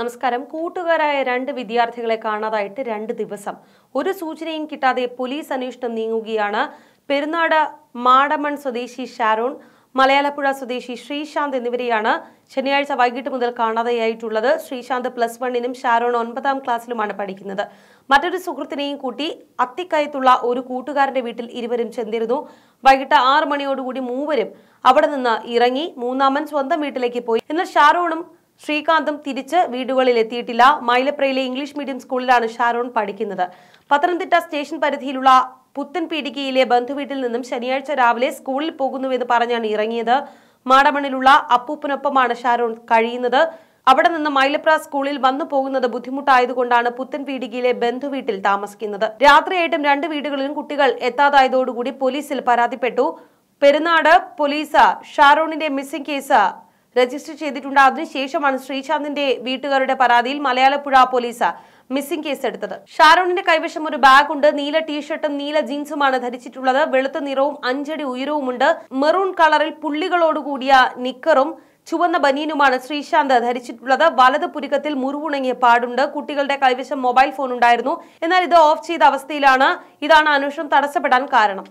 നമസ്കാരം. കൂട്ടുകാരായ രണ്ട് വിദ്യാർത്ഥികളെ കാണാതായിട്ട് രണ്ട് ദിവസം. ഒരു സൂചനയും കിട്ടാതെ പോലീസ് അന്വേഷണം നീങ്ങുകയാണ്. പെരുന്നാട് മാടമൺ സ്വദേശി ഷാരോൺ മലയാളപ്പുഴ സ്വദേശി ശ്രീശാന്ത് എന്നിവരെയാണ് ശനിയാഴ്ച വൈകിട്ട് മുതൽ കാണാതെയായിട്ടുള്ളത്. ശ്രീശാന്ത് പ്ലസ് വണ്ണിനും ഷാരോൺ ഒൻപതാം ക്ലാസ്സിലുമാണ് പഠിക്കുന്നത്. മറ്റൊരു സുഹൃത്തിനെയും കൂട്ടി അത്തിക്കയത്തുള്ള ഒരു കൂട്ടുകാരന്റെ വീട്ടിൽ ഇരുവരും ചെന്നിരുന്നു. വൈകിട്ട് ആറ് മണിയോടുകൂടി മൂവരും അവിടെ നിന്ന് ഇറങ്ങി മൂന്നാമൻ സ്വന്തം വീട്ടിലേക്ക് പോയി. എന്നാൽ ഷാരോണും ശ്രീകാന്തും തിരിച്ച് വീടുകളിൽ എത്തിയിട്ടില്ല മൈലപ്രയിലെ ഇംഗ്ലീഷ് മീഡിയം സ്കൂളിലാണ് ഷാരോൺ പഠിക്കുന്നത്. പത്തനംതിട്ട സ്റ്റേഷൻ പരിധിയിലുള്ള പുത്തൻപീടികയിലെ ബന്ധുവീട്ടിൽ നിന്നും ശനിയാഴ്ച രാവിലെ സ്കൂളിൽ പോകുന്നുവെന്ന് പറഞ്ഞാണ് ഇറങ്ങിയത്. മാടമണിലുള്ള അപ്പൂപ്പനൊപ്പമാണ് ഷാരോൺ കഴിയുന്നത്. അവിടെ നിന്ന് മൈലപ്ര സ്കൂളിൽ വന്നു പോകുന്നത് ബുദ്ധിമുട്ടായതുകൊണ്ടാണ് പുത്തൻപീടികയിലെ ബന്ധുവീട്ടിൽ താമസിക്കുന്നത്. രാത്രിയായിട്ടും രണ്ട് വീടുകളിലും കുട്ടികൾ എത്താതായതോടുകൂടി പോലീസിൽ പരാതിപ്പെട്ടു. പെരുന്നാട് പോലീസ് ഷാരോണിന്റെ മിസ്സിംഗ് കേസ് രജിസ്റ്റർ ചെയ്തിട്ടുണ്ട്. അതിനുശേഷമാണ് ശ്രീശാന്തിന്റെ വീട്ടുകാരുടെ പരാതിയിൽ മലയാളപ്പുഴ പോലീസ് മിസ്സിംഗ് കേസ് എടുത്തത് ഷാരോണിന്റെ കൈവശം ഒരു ബാഗ് ഉണ്ട് നീല ടീഷർട്ടും നീല ജീൻസുമാണ് ധരിച്ചിട്ടുള്ളത്. വെളുത്ത നിറവും അഞ്ചടി ഉയരവുമുണ്ട്. മെറൂൺ കളറിൽ പുള്ളികളോടുകൂടിയ നിക്കറും ചുവന്ന ബനീനുമാണ് ശ്രീശാന്ത് ധരിച്ചിട്ടുള്ളത്. വലത് പുരുക്കത്തിൽ മുറിവുണങ്ങിയ പാടുണ്ട്. കുട്ടികളുടെ കൈവശം മൊബൈൽ ഫോൺ ഉണ്ടായിരുന്നു. എന്നാൽ ഇത് ഓഫ് ചെയ്ത അവസ്ഥയിലാണ്. ഇതാണ് അന്വേഷണം തടസ്സപ്പെടാൻ കാരണം.